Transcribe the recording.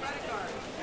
Bodyguard.